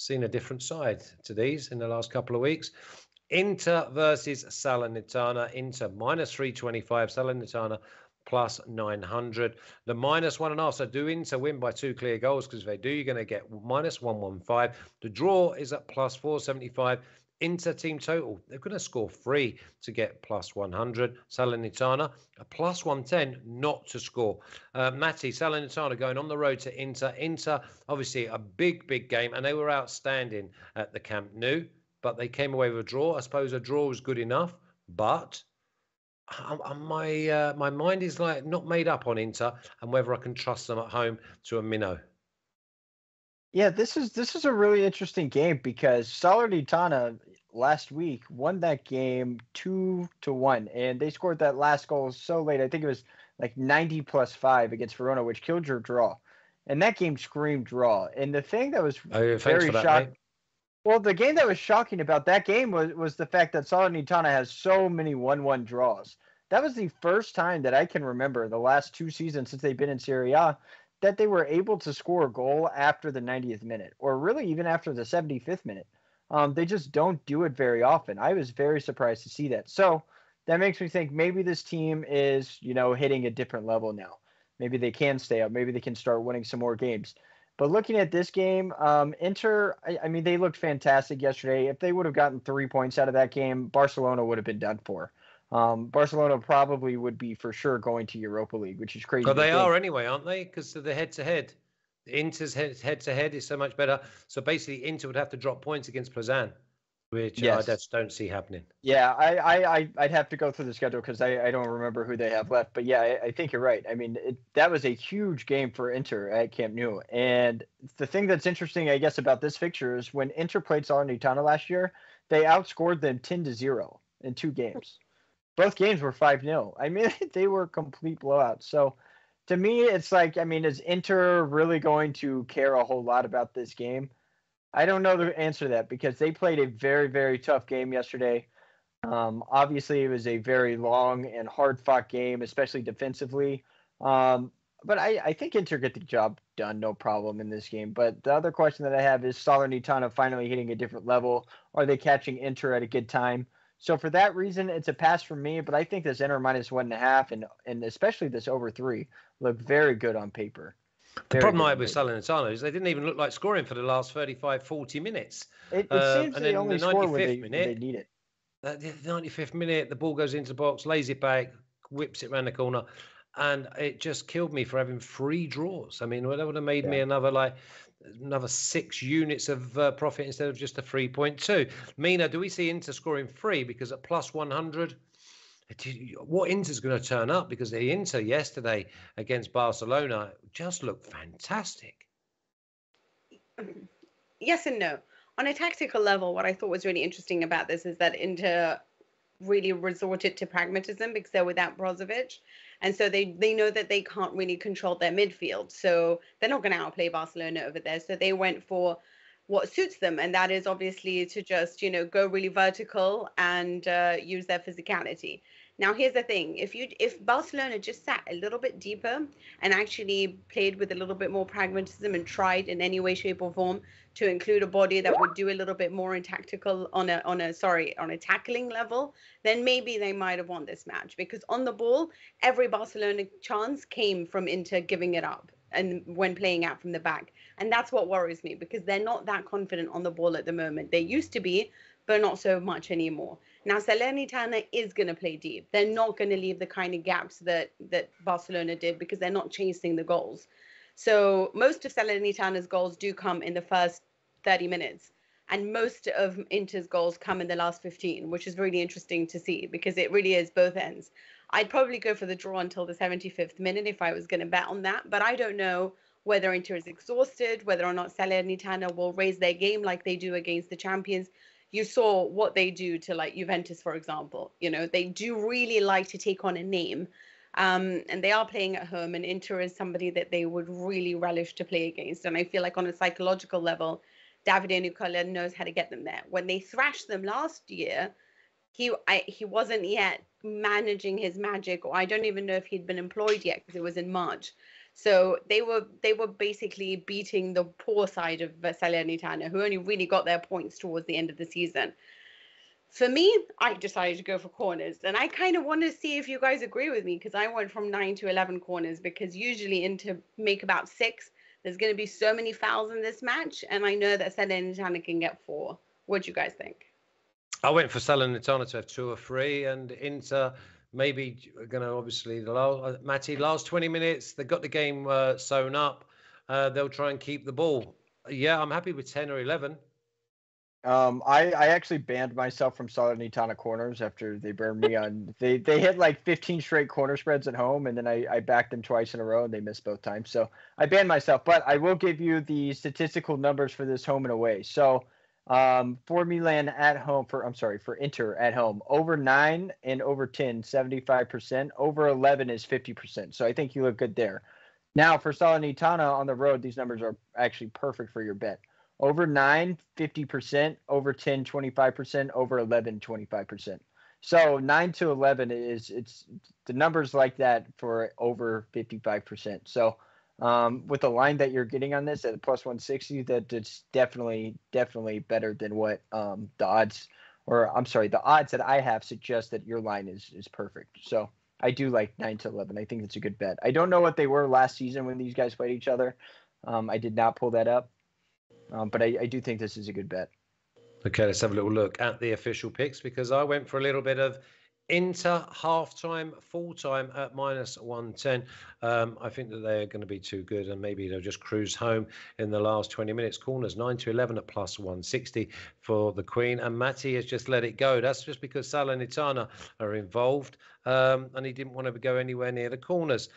seen a different side to these in the last couple of weeks. Inter versus Salernitana. Inter minus 325, Salernitana plus 900. The minus one and a half. So do Inter win by two clear goals? Because if they do, you're going to get minus 115. The draw is at plus 475. Inter team total, they're going to score three to get plus 100. Salernitana, a plus 110 not to score. Uh, Matty, Salernitana going on the road to Inter. Inter, obviously, a big, big game, and they were outstanding at the Camp Nou, but they came away with a draw. I suppose a draw was good enough, but my uh, my mind is like not made up on Inter and whether I can trust them at home to a minnow. Yeah, this is this is a really interesting game because Salernitana last week won that game two to one, and they scored that last goal so late. I think it was like ninety plus five against Verona, which killed your draw, and that game screamed draw. And the thing that was oh, very shocking. Well, the game that was shocking about that game was, was the fact that Salernitana has so many one-one draws. That was the first time that I can remember the last two seasons since they've been in Serie A that they were able to score a goal after the 90th minute, or really even after the 75th minute. Um, they just don't do it very often. I was very surprised to see that. So that makes me think maybe this team is, you know, hitting a different level now. Maybe they can stay up. Maybe they can start winning some more games. But looking at this game, um, Inter, I, I, mean, they looked fantastic yesterday. If they would have gotten three points out of that game, Barcelona would have been done for. Um, Barcelona probably would be for sure going to Europa League, which is crazy. But they are anyway, aren't they? Because of the head to head. Inter's head to head is so much better. So basically, Inter would have to drop points against Plzen, which uh, yes. I just don't see happening. Yeah, I, I, I would have to go through the schedule because I, I don't remember who they have left. But yeah, I, I think you're right. I mean, it, that was a huge game for Inter at Camp Nou. And the thing that's interesting, I guess, about this fixture is when Inter played Salernitana last year, they outscored them 10 to zero in two games both games were 5 0. I mean, they were complete blowouts. So to me, it's like, I mean, is Inter really going to care a whole lot about this game? I don't know the answer to that because they played a very, very tough game yesterday. Um, obviously, it was a very long and hard fought game, especially defensively. Um, but I, I think Inter get the job done, no problem in this game. But the other question that I have is Salernitana finally hitting a different level? Are they catching Inter at a good time? So for that reason, it's a pass for me. But I think this Inter minus one and a half, and and especially this over three, look very good on paper. The problem I have with Salernitana is they didn't even look like scoring for the last 35, 40 minutes. It, it uh, seems they only the score when they, minute, they need it. Uh, the 95th minute, the ball goes into the box, lays it back, whips it around the corner. And it just killed me for having three draws. I mean, that would have made yeah. me another like another six units of uh, profit instead of just a 3.2. Mina, do we see Inter scoring three? Because at plus 100, what Inter's going to turn up? Because the Inter yesterday against Barcelona just looked fantastic. Yes and no. On a tactical level, what I thought was really interesting about this is that Inter really resorted to pragmatism because they're without Brozovic and so they they know that they can't really control their midfield. So they're not going to outplay Barcelona over there. So they went for what suits them, and that is obviously to just you know go really vertical and uh, use their physicality. Now here's the thing: if you if Barcelona just sat a little bit deeper and actually played with a little bit more pragmatism and tried in any way, shape, or form to include a body that would do a little bit more in tactical on a on a sorry on a tackling level, then maybe they might have won this match because on the ball, every Barcelona chance came from Inter giving it up and when playing out from the back. And that's what worries me because they're not that confident on the ball at the moment. They used to be, but not so much anymore. Now Salernitana is going to play deep. They're not going to leave the kind of gaps that that Barcelona did because they're not chasing the goals. So most of Salernitana's goals do come in the first 30 minutes. And most of Inter's goals come in the last 15, which is really interesting to see because it really is both ends. I'd probably go for the draw until the 75th minute if I was going to bet on that, but I don't know whether Inter is exhausted, whether or not Salernitana will raise their game like they do against the champions you saw what they do to like Juventus, for example. You know, they do really like to take on a name. Um, and they are playing at home, and Inter is somebody that they would really relish to play against. And I feel like on a psychological level, Davide Nicola knows how to get them there. When they thrashed them last year, he I, he wasn't yet managing his magic, or I don't even know if he'd been employed yet because it was in March. So they were they were basically beating the poor side of Salernitana, who only really got their points towards the end of the season. For me, I decided to go for corners, and I kind of want to see if you guys agree with me because I went from nine to eleven corners because usually Inter make about six. There's going to be so many fouls in this match, and I know that Salernitana can get four. What do you guys think? I went for Salernitana to have two or three, and Inter maybe going to obviously the last uh, Matty last 20 minutes they got the game uh, sewn up. Uh, they'll try and keep the ball. Yeah, I'm happy with 10 or 11. Um, I, I actually banned myself from Salernitana corners after they burned me on. They they hit like 15 straight corner spreads at home, and then I, I backed them twice in a row, and they missed both times. So I banned myself. But I will give you the statistical numbers for this home and away. So um, for Milan at home for I'm sorry for Inter at home over nine and over 10 75 percent over 11 is 50 percent. So I think you look good there. Now for Salernitana on the road, these numbers are actually perfect for your bet. Over 9, 50%, over 10, 25%, over 11, 25%. So 9 to 11 is it's the numbers like that for over 55%. So um, with the line that you're getting on this at plus 160, that it's definitely definitely better than what um, the odds or I'm sorry, the odds that I have suggest that your line is is perfect. So I do like 9 to 11. I think it's a good bet. I don't know what they were last season when these guys played each other. Um, I did not pull that up. Um, but I, I do think this is a good bet. Okay, let's have a little look at the official picks because I went for a little bit of Inter half-time, full-time at minus 110. Um, I think that they're going to be too good and maybe they'll just cruise home in the last 20 minutes. Corners 9 to 11 at plus 160 for the Queen. And Matty has just let it go. That's just because Salernitana are involved um, and he didn't want to go anywhere near the corners.